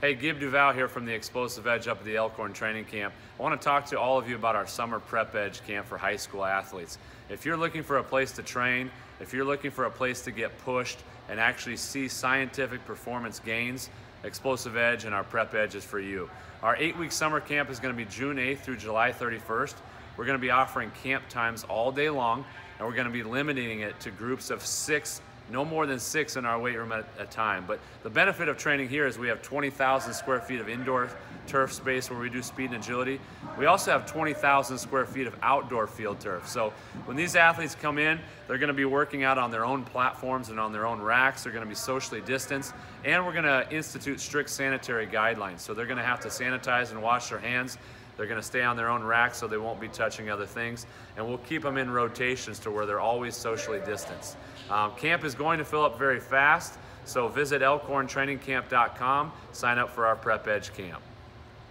Hey, Gib Duval here from the Xplosive Edge up at the Elkhorn Training Camp. I want to talk to all of you about our Summer Prep Edge Camp for high school athletes. If you're looking for a place to train, if you're looking for a place to get pushed and actually see scientific performance gains, Xplosive Edge and our Prep Edge is for you. Our eight-week summer camp is going to be June 8th through July 31st. We're going to be offering camp times all day long, and we're going to be limiting it to groups of six no more than six in our weight room at a time. But the benefit of training here is we have 20,000 square feet of indoor turf space where we do speed and agility. We also have 20,000 square feet of outdoor field turf. So when these athletes come in, they're going to be working out on their own platforms and on their own racks. They're going to be socially distanced, and we're going to institute strict sanitary guidelines. So they're going to have to sanitize and wash their hands they're going to stay on their own rack so they won't be touching other things. And we'll keep them in rotations to where they're always socially distanced. Um, camp is going to fill up very fast, so visit elkhorntrainingcamp.com, sign up for our Prep Edge camp.